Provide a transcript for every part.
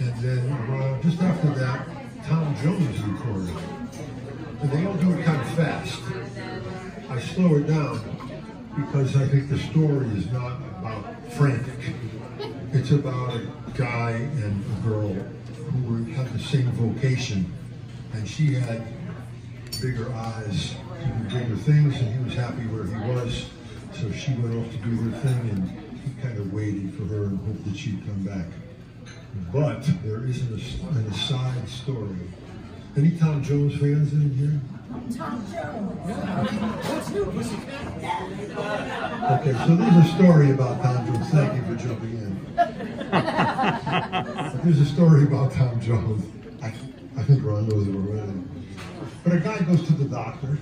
And then uh, just after that, Tom Jones recorded. And they all do it kind of fast. I slow it down because I think the story is not about frantic. It's about a guy and a girl who were, had the same vocation. And she had bigger eyes to do bigger things, and he was happy where he was. So she went off to do her thing, and he kind of waited for her and hoped that she'd come back. But there is an, an aside story. Any Tom Jones fans in here? Tom Jones. Okay, so there's a story about Tom Jones. Thank you for jumping in. there's a story about Tom Jones. I, I think Ron knows it already. But a guy goes to the doctor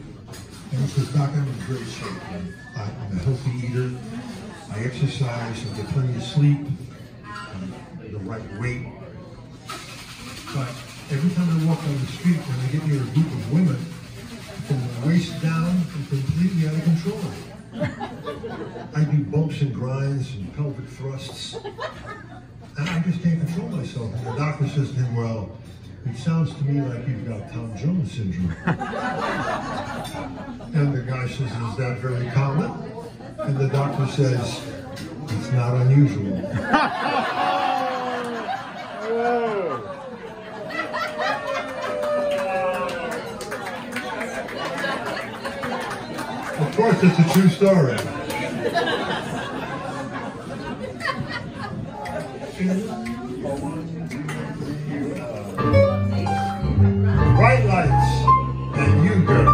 and he says, Doc, I'm in great shape. I'm, I'm a healthy eater. I exercise. I get plenty of sleep. Right weight. But every time I walk down the street, when I get near a group of women, from the waist down, I'm completely out of control. I do bumps and grinds and pelvic thrusts. And I just can't control myself. And the doctor says to him, well, it sounds to me like you've got Tom Jones syndrome. and the guy says, is that very common? And the doctor says, it's not unusual. Of it's a true story. Bright lights and you, girl.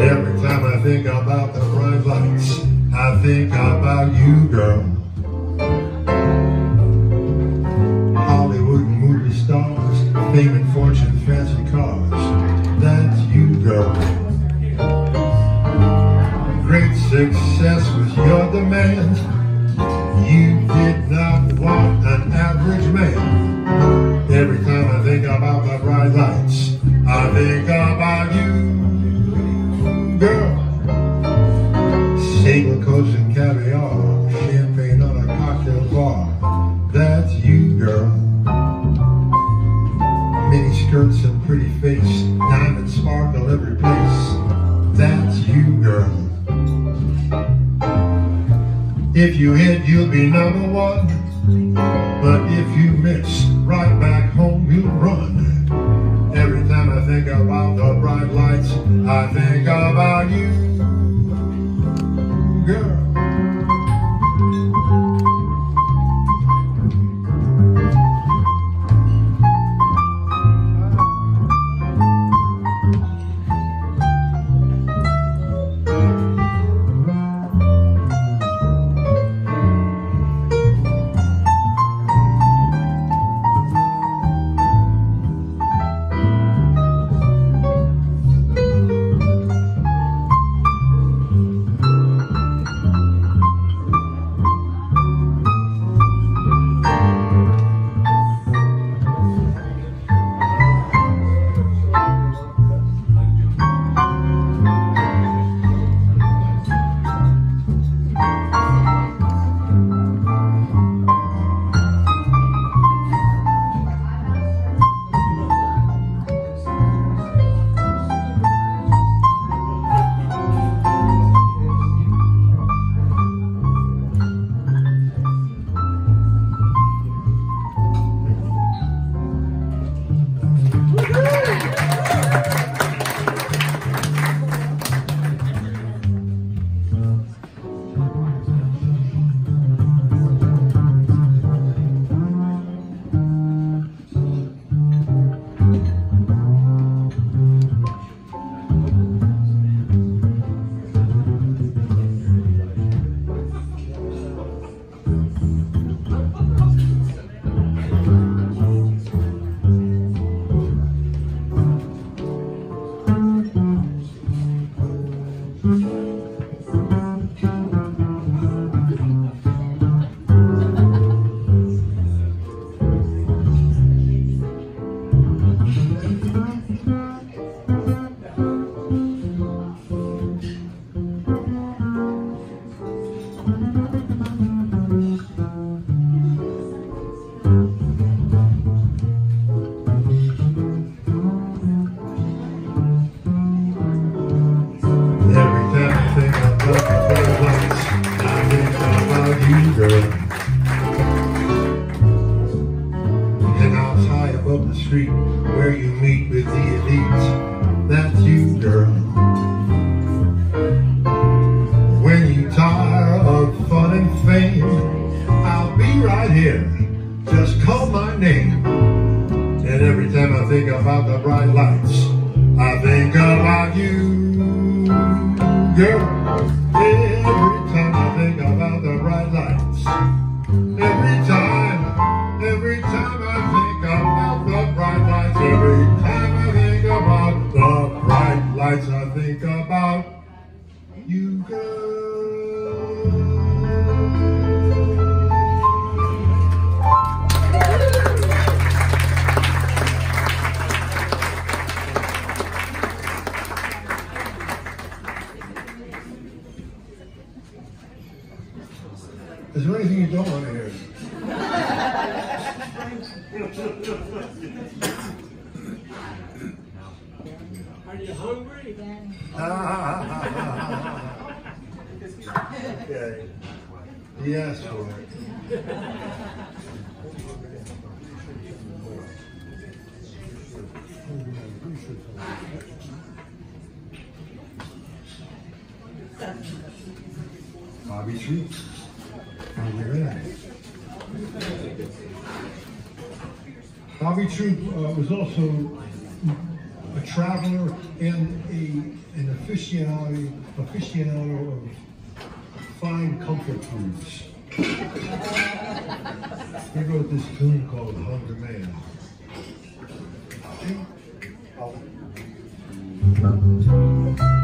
Every time I think about the bright lights, I think about you, girl. fame. I'll be right here, just call my name. And every time I think about the bright lights, I think about you, girl. Yeah. you don't want to hear. Are you hungry? okay. He asked for it. Bobby Sweet. Bobby Troup uh, was also a traveler and a, an aficionado, aficionado of fine comfort foods. he wrote this tune called Hungry Man. Okay. Oh.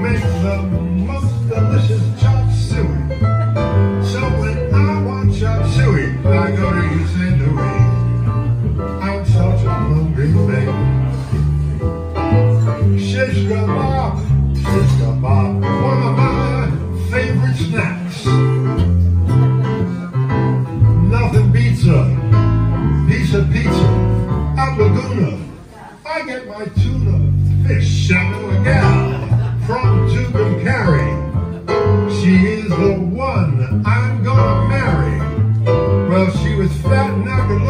make the most delicious chop suey. So when I want chop suey, I go to you Sandwich. I'm such a hungry man. Shish kebab, shish kebab, one of my favorite snacks. Nothing beats a piece of pizza at Laguna. I get my never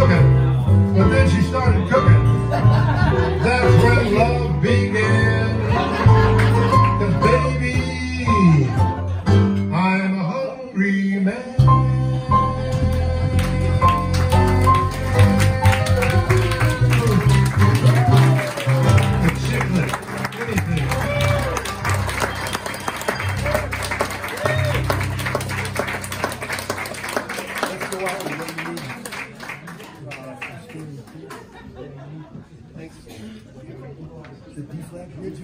the D.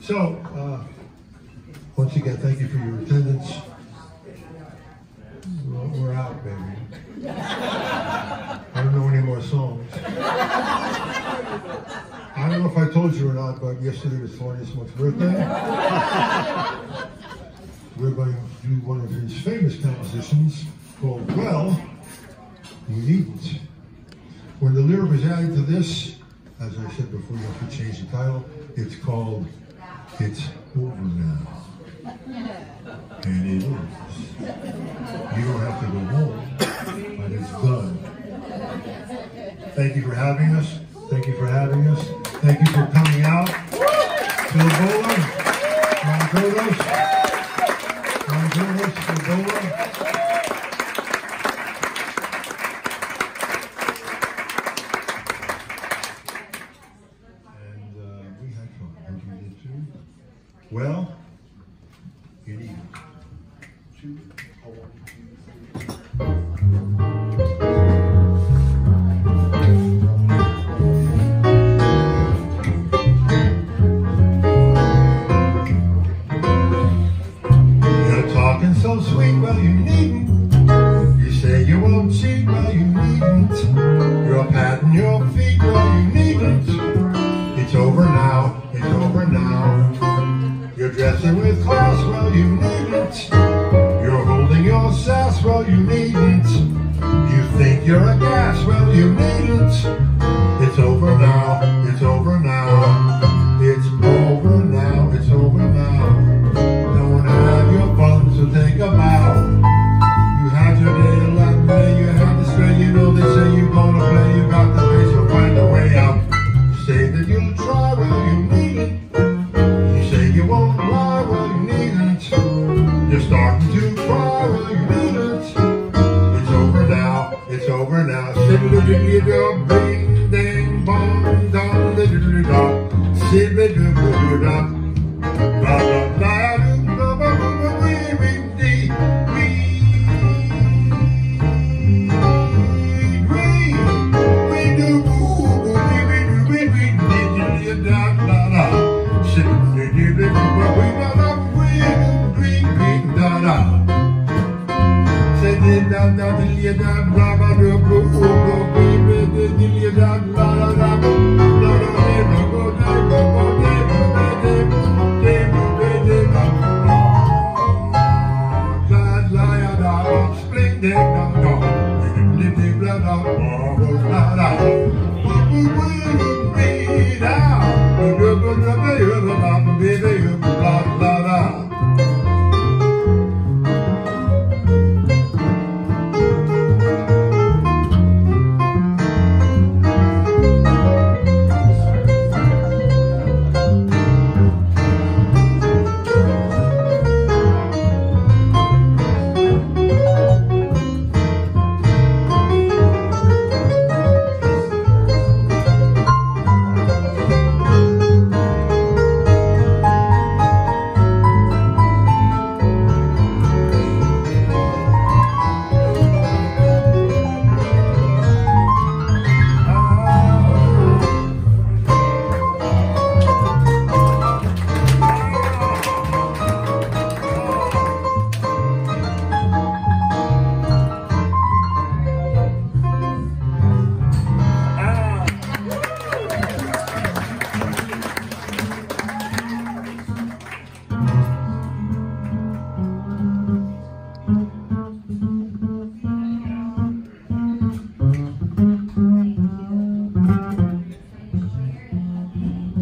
So, uh, once again, thank you for your attendance. We're out, baby. I don't know any more songs. I don't know if I told you or not, but yesterday was Thelonious Monk's birthday. We're going to do one of his famous compositions called Well, You Needn't. When the lyric was added to this, as I said before, you have to change the title. It's called It's Over Now. And it is. You don't have to go home, but it's done. Thank you for having us. Thank you for having us. Thank you for coming out to the.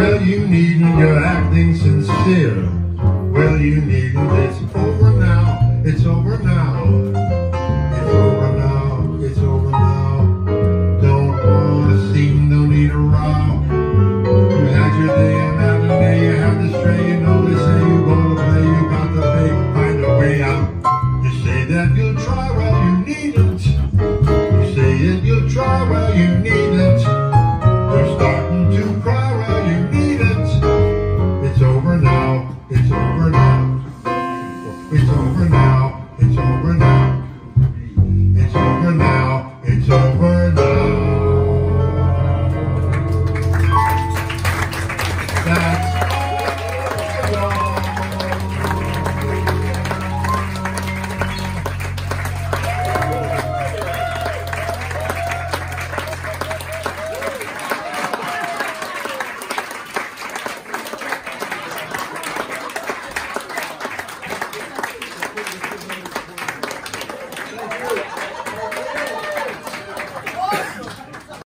Well, you needn't, you're acting sincere. Well, you needn't, it's over now, it's over now.